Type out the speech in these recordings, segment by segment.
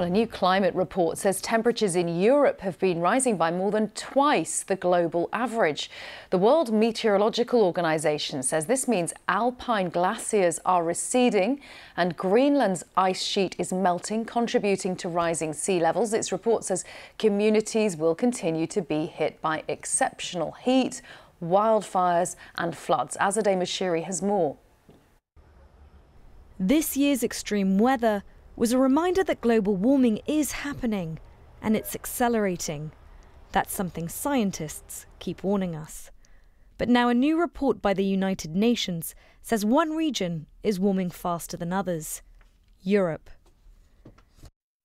Well, a new climate report says temperatures in Europe have been rising by more than twice the global average. The World Meteorological Organization says this means alpine glaciers are receding and Greenland's ice sheet is melting, contributing to rising sea levels. Its report says communities will continue to be hit by exceptional heat, wildfires and floods. Azadeh Moshiri has more. This year's extreme weather was a reminder that global warming is happening and it's accelerating. That's something scientists keep warning us. But now a new report by the United Nations says one region is warming faster than others Europe.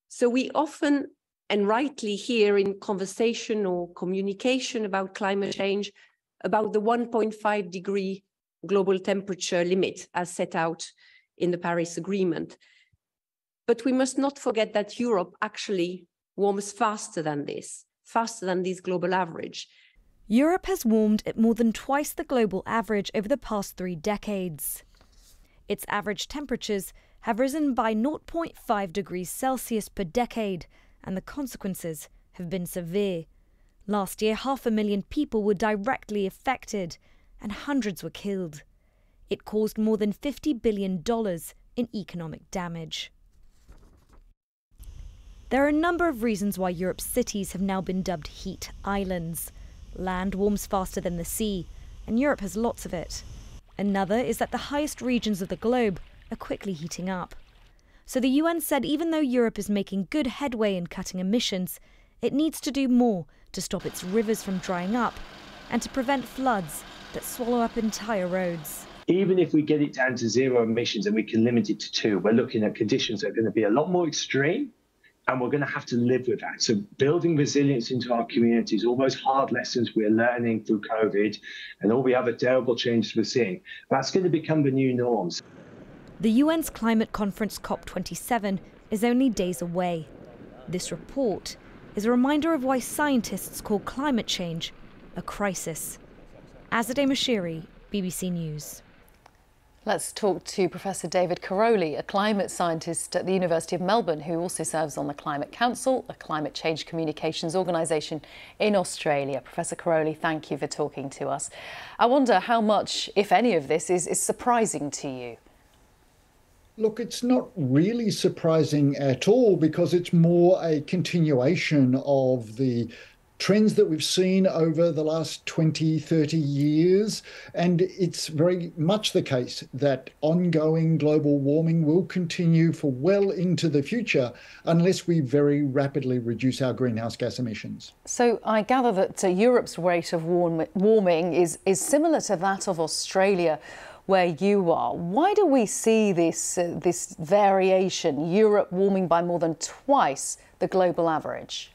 So we often and rightly hear in conversation or communication about climate change about the 1.5 degree global temperature limit as set out in the Paris Agreement. But we must not forget that Europe actually warms faster than this, faster than this global average. Europe has warmed at more than twice the global average over the past three decades. Its average temperatures have risen by 0.5 degrees Celsius per decade, and the consequences have been severe. Last year, half a million people were directly affected, and hundreds were killed. It caused more than $50 billion in economic damage. There are a number of reasons why Europe's cities have now been dubbed heat islands. Land warms faster than the sea, and Europe has lots of it. Another is that the highest regions of the globe are quickly heating up. So the UN said even though Europe is making good headway in cutting emissions, it needs to do more to stop its rivers from drying up and to prevent floods that swallow up entire roads. Even if we get it down to zero emissions and we can limit it to two, we're looking at conditions that are going to be a lot more extreme and we're going to have to live with that. So, building resilience into our communities, all those hard lessons we're learning through COVID and all the other terrible changes we're seeing, that's going to become the new norms. The UN's climate conference COP27 is only days away. This report is a reminder of why scientists call climate change a crisis. Azadeh Moshiri, BBC News. Let's talk to Professor David Karoly, a climate scientist at the University of Melbourne, who also serves on the Climate Council, a climate change communications organisation in Australia. Professor Karoly, thank you for talking to us. I wonder how much, if any of this, is, is surprising to you. Look, it's not really surprising at all because it's more a continuation of the trends that we've seen over the last 20, 30 years. And it's very much the case that ongoing global warming will continue for well into the future unless we very rapidly reduce our greenhouse gas emissions. So I gather that uh, Europe's rate of warm warming is, is similar to that of Australia where you are. Why do we see this, uh, this variation, Europe warming by more than twice the global average?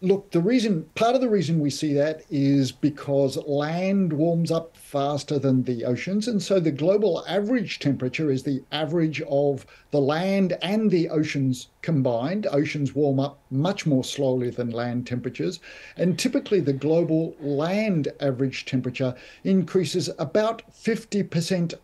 Look, the reason, part of the reason we see that is because land warms up faster than the oceans. And so the global average temperature is the average of the land and the oceans combined. Oceans warm up much more slowly than land temperatures. And typically the global land average temperature increases about 50%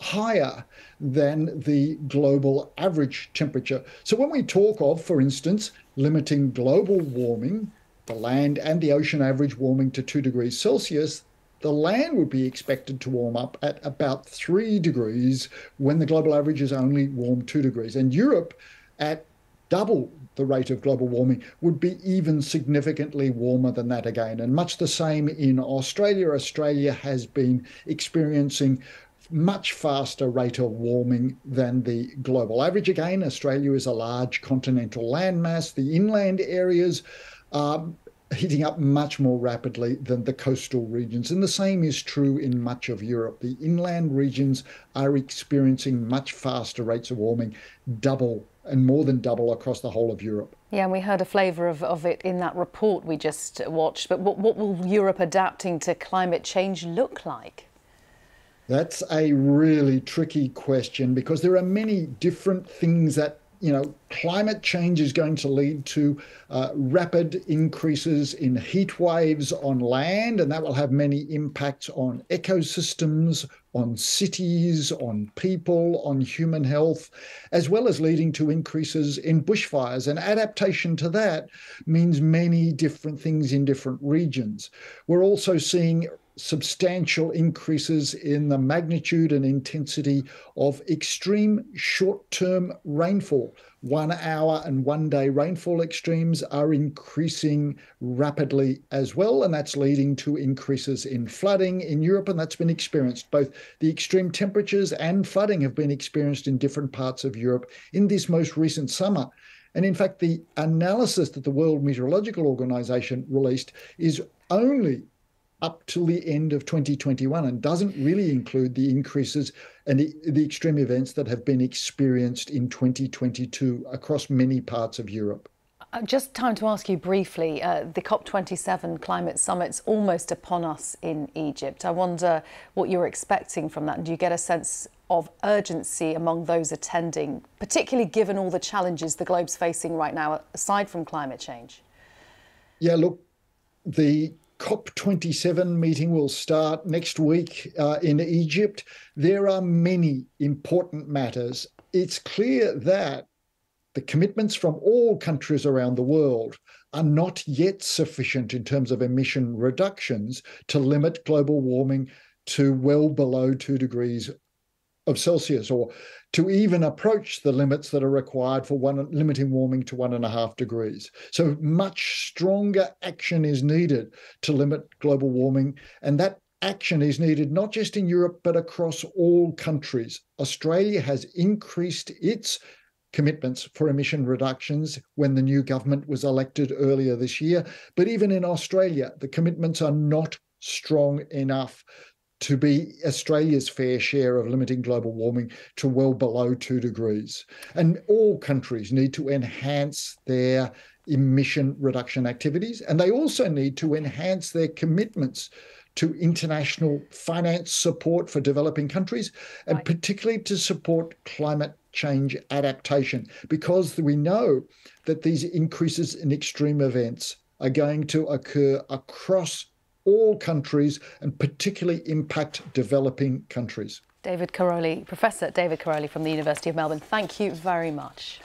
higher than the global average temperature. So when we talk of, for instance, limiting global warming, the land and the ocean average warming to 2 degrees Celsius, the land would be expected to warm up at about 3 degrees when the global average is only warm 2 degrees. And Europe, at double the rate of global warming, would be even significantly warmer than that again. And much the same in Australia. Australia has been experiencing much faster rate of warming than the global average. Again, Australia is a large continental landmass. The inland areas are heating up much more rapidly than the coastal regions. And the same is true in much of Europe. The inland regions are experiencing much faster rates of warming, double and more than double across the whole of Europe. Yeah, and we heard a flavour of, of it in that report we just watched. But what, what will Europe adapting to climate change look like? That's a really tricky question because there are many different things that you know, climate change is going to lead to uh, rapid increases in heat waves on land, and that will have many impacts on ecosystems, on cities, on people, on human health, as well as leading to increases in bushfires. And adaptation to that means many different things in different regions. We're also seeing substantial increases in the magnitude and intensity of extreme short term rainfall. One hour and one day rainfall extremes are increasing rapidly as well, and that's leading to increases in flooding in Europe, and that's been experienced. Both the extreme temperatures and flooding have been experienced in different parts of Europe in this most recent summer. And in fact, the analysis that the World Meteorological Organization released is only up till the end of 2021 and doesn't really include the increases and the, the, extreme events that have been experienced in 2022 across many parts of Europe. Uh, just time to ask you briefly uh, the COP27 climate summit's almost upon us in Egypt. I wonder what you're expecting from that. And do you get a sense of urgency among those attending, particularly given all the challenges the globe's facing right now, aside from climate change? Yeah, look, the COP27 meeting will start next week uh, in Egypt. There are many important matters. It's clear that the commitments from all countries around the world are not yet sufficient in terms of emission reductions to limit global warming to well below two degrees of Celsius or to even approach the limits that are required for one limiting warming to one and a half degrees. So much stronger action is needed to limit global warming. And that action is needed not just in Europe, but across all countries. Australia has increased its commitments for emission reductions when the new government was elected earlier this year. But even in Australia, the commitments are not strong enough to be Australia's fair share of limiting global warming to well below two degrees. And all countries need to enhance their emission reduction activities, and they also need to enhance their commitments to international finance support for developing countries, and right. particularly to support climate change adaptation, because we know that these increases in extreme events are going to occur across all countries and particularly impact developing countries. David Karoly, Professor David Karoly from the University of Melbourne, thank you very much.